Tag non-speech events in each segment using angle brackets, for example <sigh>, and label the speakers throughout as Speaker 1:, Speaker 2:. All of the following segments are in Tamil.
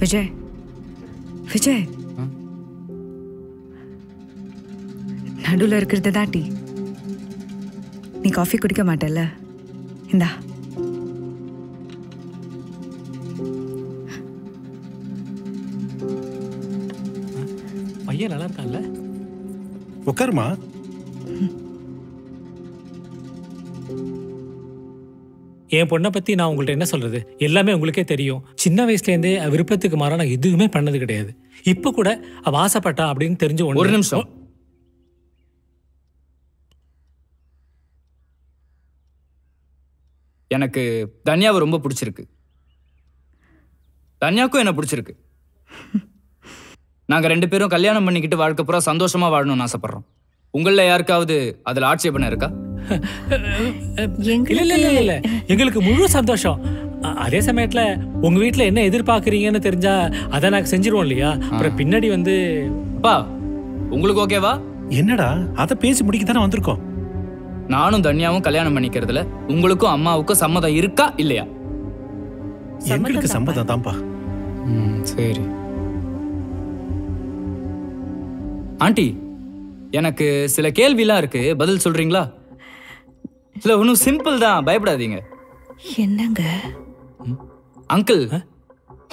Speaker 1: விஜய். விஜய். நடுவில் இருக்கிறது தான் டீ. நீ காஃபி குடிக்க மாட்டல்ல? இந்தா.
Speaker 2: பையன் நல்லா இருக்கான்ல
Speaker 3: உட்காருமா
Speaker 2: என் பொண்ணை பத்தி நான் உங்கள்ட்ட என்ன சொல்றது? எல்லாமே உங்களுக்கே தெரியும். சின்ன வயசுல இருந்தே விருப்பத்துக்கு மாற நான் எதுவுமே பண்ணது கிடையாது. இப்ப கூட அவ ஆசைப்பட்டா அப்படின்னு தெரிஞ்சு
Speaker 4: ஒரு நிமிஷம். எனக்கு தன்யாவை ரொம்ப பிடிச்சிருக்கு. தன்யாக்கும் என்ன பிடிச்சிருக்கு. நாங்க ரெண்டு பேரும் கல்யாணம் பண்ணிக்கிட்டு வாழ்க்கை பூரா சந்தோஷமா வாழணும்னு ஆசைப்படுறோம். உங்களில் யாருக்காவது அதில் ஆட்சேபனை இருக்கா?
Speaker 2: இல்ல இல்ல இல்ல இல்ல. எங்களுக்கு முழு சந்தோஷம். அதே சமயத்துல உங்க வீட்ல என்ன எதிர்பார்க்கறீங்கன்னு தெரிஞ்சா அதை நாங்க செஞ்சிருவோம் இல்லையா? அப்புறம் பின்னாடி வந்து
Speaker 4: பா உங்களுக்கு ஓகேவா
Speaker 3: என்னடா? அதை பேசி முடிக்க தானே வந்திருக்கோம்.
Speaker 4: நானும் தன்யாவும் கல்யாணம் பண்ணிக்கிறதுல உங்களுக்கும் அம்மாவுக்கும் சம்மதம் இருக்கா இல்லையா?
Speaker 3: எங்களுக்கு சம்மதம் தான்ப்பா.
Speaker 4: ம், சரி. ஆண்டி எனக்கு சில கேள்விலாம் இருக்கு. பதில் சொல்றீங்களா? இல்ல ஒன்றும் சிம்பிள் தான். பயப்படாதீங்க.
Speaker 1: என்னங்க?
Speaker 4: அங்கிள்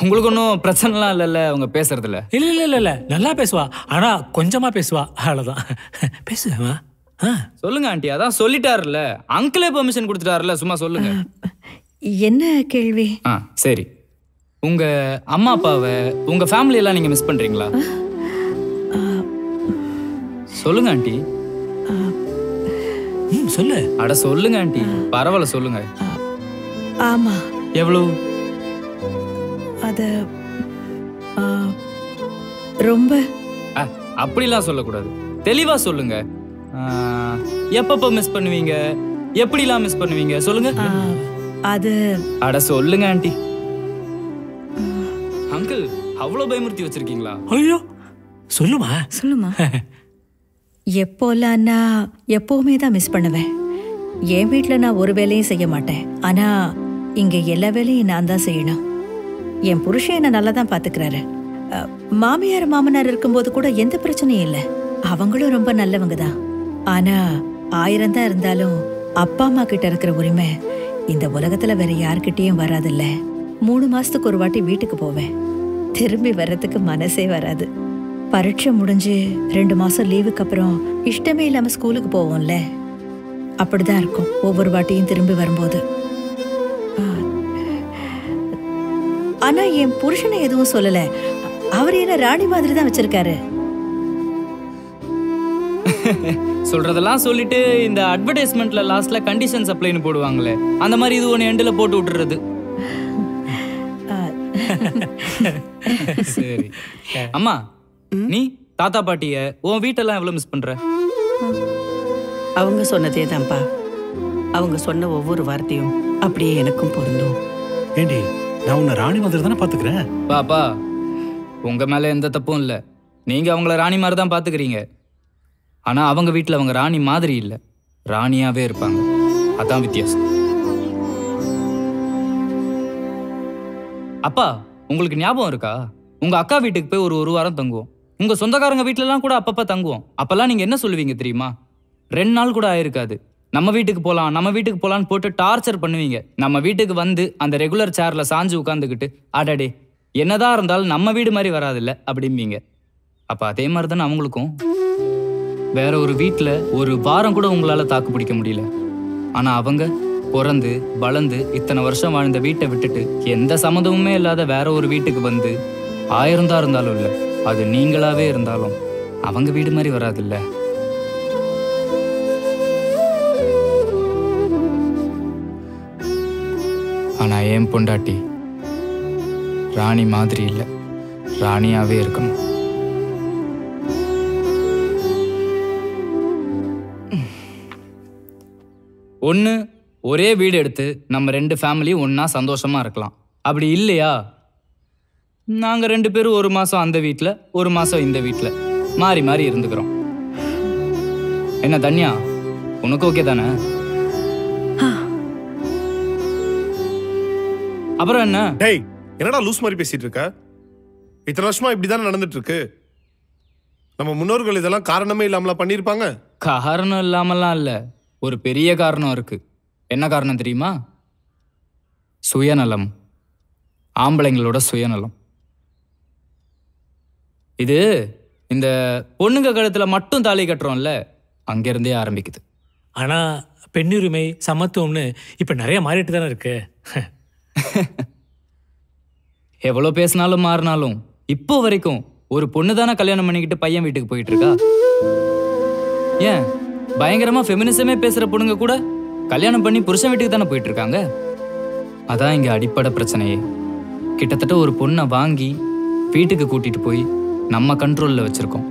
Speaker 4: உங்களுக்கு ஒன்றும் பிரச்சனைலாம் இல்லைல்ல அவங்க பேசுறதுல?
Speaker 2: இல்ல இல்ல இல்ல இல்ல. நல்லா பேசுவா. ஆனா கொஞ்சமா பேசுவா. அவ்வளவுதான். பேசுவா
Speaker 4: சொல்லுங்க ஆண்டி. அதான் சொல்லிட்டாருல்ல. அங்கிளே பெர்மிஷன் கொடுத்துட்டாருல்ல. சும்மா சொல்லுங்க.
Speaker 1: என்ன கேள்வி?
Speaker 4: ஆ சரி. உங்க அம்மா அப்பாவை உங்க ஃபேமிலி எல்லாம் நீங்க மிஸ் பண்றீங்களா? சொல்லுங்க ஆண்டி.
Speaker 2: சொல்லு.
Speaker 4: அட சொல்லுங்க ஆண்டி. பரவாயில்ல சொல்லுங்க.
Speaker 1: ஆமா.
Speaker 4: எவ்வளவு
Speaker 1: அது ரொம்ப.
Speaker 4: அப்படிலாம் சொல்லக்கூடாது. தெளிவா சொல்லுங்க. எப்பப்ப மிஸ் பண்ணுவீங்க? எப்படிலாம் மிஸ் பண்ணுவீங்க? சொல்லுங்க.
Speaker 1: அது.
Speaker 4: அட சொல்லுங்க ஆண்டி. அங்கிள் அவ்வளவு பயமுறுத்தி வச்சிருக்கீங்களா?
Speaker 2: ஐயோ சொல்லுமா?
Speaker 1: சொல்லுமா. <laughs> எப்போலான்னா எப்போவுமே தான் மிஸ் பண்ணுவேன். என் வீட்டில் நான் ஒரு வேலையும் செய்ய மாட்டேன். ஆனால் இங்கே எல்லா வேலையும் நான் தான் செய்யணும். என் புருஷன் என்னை நல்லா தான் பார்த்துக்கிறாரு மாமியார் மாமனார் இருக்கும்போது கூட எந்த பிரச்சனையும் இல்லை. அவங்களும் ரொம்ப நல்லவங்க தான். ஆனால் ஆயிரம் தான் இருந்தாலும் அப்பா அம்மா கிட்ட இருக்கிற உரிமை இந்த உலகத்தில் வேற யார்கிட்டேயும் வராதுல்ல. மூணு மாசத்துக்கு ஒரு வாட்டி வீட்டுக்கு போவேன். திரும்பி வர்றதுக்கு மனசே வராது. பரீட்சை முடிஞ்சு ரெண்டு மாசம் லீவுக்கு அப்புறம் இஷ்டமே இல்லாம ஸ்கூலுக்கு போவோம்ல. அப்படிதான் இருக்கும் ஒவ்வொரு வாட்டியும் திரும்பி வரும்போது. ஆனா என் புருஷனை எதுவும் சொல்லல. அவர் என்ன ராணி மாதிரி தான் வச்சிருக்காரு. <laughs>
Speaker 4: சொல்றதெல்லாம் சொல்லிட்டு இந்த அட்வர்டைஸ்மெண்ட்ல லாஸ்ட்ல கண்டிஷன்ஸ் அப்ளைன்னு போடுவாங்களே அந்த மாதிரி இது ஒன்று எண்டில் போட்டு விட்டுறது. <laughs> சரி. அம்மா நீ தாத்தா பாட்டிய உன் வீட்டெல்லாம் எவ்வளவு மிஸ் பண்ற?
Speaker 5: அவங்க சொன்னதே தான்ப்பா அவங்க சொன்ன ஒவ்வொரு வார்த்தையும் அப்படியே எனக்கும் பொருந்தும்.
Speaker 3: ஏண்டி நான் உன்னை ராணி மாதிரி தானே பாத்துக்கிறேன்
Speaker 4: பாப்பா உங்க மேல எந்த தப்பும் இல்ல. நீங்க அவங்கள ராணி மாதிரி தான் பாத்துக்கிறீங்க ஆனா அவங்க வீட்ல அவங்க ராணி மாதிரி இல்ல. ராணியாவே இருப்பாங்க. அதான் வித்தியாசம். அப்பா உங்களுக்கு ஞாபகம் இருக்கா? உங்க அக்கா வீட்டுக்கு போய் ஒரு ஒரு வாரம் தங்குவோம். உங்க சொந்தக்காரங்க வீட்டிலலாம் கூட அப்பப்ப தங்குவோம். அப்பெல்லாம் நீங்க என்ன சொல்லுவீங்க தெரியுமா? ரெண்டு நாள் கூட ஆயிருக்காது. நம்ம வீட்டுக்கு போலாம் நம்ம வீட்டுக்கு போலான்னு போட்டு டார்ச்சர் பண்ணுவீங்க. நம்ம வீட்டுக்கு வந்து அந்த ரெகுலர் சேர்ல சாஞ்சு உட்காந்துக்கிட்டு அடடே என்னதான் இருந்தாலும் நம்ம வீடு மாதிரி வராதுல்ல? அப்படிம்பீங்க. அப்ப அதே மாதிரி தானே அவங்களுக்கும். வேற ஒரு வீட்டில் ஒரு வாரம் கூட உங்களால் தாக்கு பிடிக்க முடியல. ஆனால் அவங்க பிறந்து வளர்ந்து இத்தனை வருஷம் வாழ்ந்த வீட்டை விட்டுட்டு எந்த சம்மதமுமே இல்லாத வேற ஒரு வீட்டுக்கு வந்து ஆயிரம் தான் இருந்தாலும் இல்ல. அது நீங்களாவே இருந்தாலும் அவங்க வீடு மாதிரி வராதுல்ல. ஆனா ஏன் பொண்டாட்டி? ராணி மாதிரி இல்லை. ராணியாவே இருக்கணும். ஒன்று ஒரே வீடு எடுத்து நம்ம ரெண்டு ஃபேமிலியும் ஒன்றா சந்தோஷமாக இருக்கலாம். அப்படி இல்லையா? நாங்கள் ரெண்டு பேரும் ஒரு மாதம் அந்த வீட்டில் ஒரு மாதம் இந்த வீட்டில் மாறி மாறி இருந்துக்கிறோம். என்ன தன்யா? உனக்கு ஓகே தானே? அப்புறம் என்ன?
Speaker 6: டேய் என்னடா லூஸ் மாதிரி பேசிட்டு இருக்க? இத்தனை வருஷமா இப்படிதானே நடந்துட்டு இருக்கு நம்ம முன்னோர்கள் இதெல்லாம் காரணமே இல்லாமலா பண்ணியிருப்பாங்க?
Speaker 4: காரணம் இல்லாமலாம் இல்ல. ஒரு பெரிய காரணம் இருக்கு. என்ன காரணம் தெரியுமா? சுயநலம். ஆம்பளைங்களோட சுயநலம். இது இந்த பொண்ணுங்க கழுத்துல மட்டும் தாலி கட்டுறோம்ல அங்கிருந்தே ஆரம்பிக்குது.
Speaker 2: ஆனா பெண்ணுரிமை சமத்துவம்னு இப்ப நிறைய மாறிட்டு தானே இருக்கு. <laughs>
Speaker 4: எவ்வளோ பேசினாலும் மாறினாலும் இப்போ வரைக்கும் ஒரு பொண்ணு தானே கல்யாணம் பண்ணிக்கிட்டு பையன் வீட்டுக்கு போயிட்டு இருக்கா ஏன் பயங்கரமா ஃபெமினிசமே பேசுற பொண்ணுங்க கூட கல்யாணம் பண்ணி புருஷன் வீட்டுக்கு தானே போயிட்டு இருக்காங்க அதான் இங்க அடிப்படை பிரச்சனையே. கிட்டத்தட்ட ஒரு பொண்ணை வாங்கி வீட்டுக்கு கூட்டிட்டு போய் நம்ம கண்ட்ரோலில் வச்சுருக்கோம்.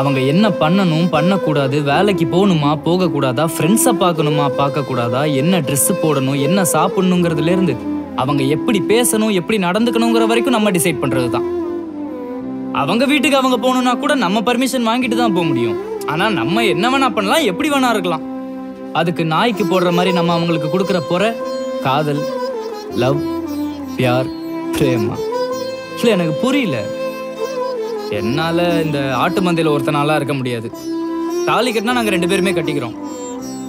Speaker 4: அவங்க என்ன பண்ணணும் பண்ணக்கூடாது வேலைக்கு போகணுமா போகக்கூடாதா ஃப்ரெண்ட்ஸை பார்க்கணுமா பார்க்கக்கூடாதா என்ன ட்ரெஸ்ஸு போடணும் என்ன சாப்பிட்ணுங்கிறதுலேருந்து அவங்க எப்படி பேசணும் எப்படி நடந்துக்கணுங்கிற வரைக்கும் நம்ம டிசைட் பண்ணுறது தான் அவங்க வீட்டுக்கு அவங்க போகணுன்னா கூட நம்ம பர்மிஷன் வாங்கிட்டு தான் போக முடியும். ஆனால் நம்ம என்ன வேணா பண்ணலாம் எப்படி வேணா இருக்கலாம். அதுக்கு நாய்க்கு போடுற மாதிரி நம்ம அவங்களுக்கு கொடுக்குற பொற காதல் லவ் பியார் பிரேமா. இல்லை எனக்கு புரியல. என்னால இந்த ஆட்டு மந்தையில ஒருத்தனால இருக்க முடியாது. தாலி கட்டினா நாங்க ரெண்டு பேருமே கட்டிக்கிறோம்.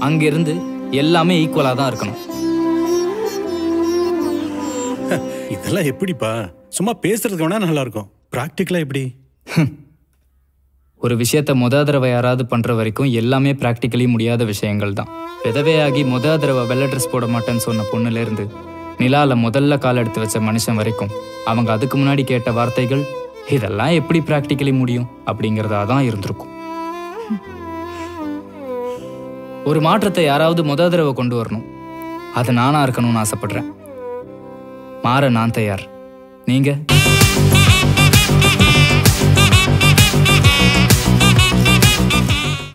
Speaker 4: அங்கிருந்து எல்லாமே ஈக்குவலா தான் இருக்கணும். <laughs>
Speaker 3: இதெல்லாம் எப்படிப்பா? சும்மா பேசுறதுக்கு வேணா நல்லா இருக்கும் ப்ராக்டிக்கலா எப்படி
Speaker 4: ஒரு விஷயத்த முத தடவை யாராவது பண்ற வரைக்கும் எல்லாமே ப்ராக்டிக்கலி முடியாத விஷயங்கள் தான். விதவையாகி முத தடவை வெள்ளை ட்ரெஸ் போட மாட்டேன்னு சொன்ன பொண்ணுல இருந்து நிலால முதல்ல கால் எடுத்து வச்ச மனுஷன் வரைக்கும் அவங்க அதுக்கு முன்னாடி கேட்ட வார்த்தைகள் இதெல்லாம் எப்படி ப்ராக்டிக்கலி முடியும்? அப்படிங்கிறதா தான் இருந்திருக்கும். ஒரு மாற்றத்தை யாராவது முத தடவை கொண்டு வரணும். அது நானா இருக்கணும்னு ஆசைப்படுறேன். மாற நான் தயார். நீங்க?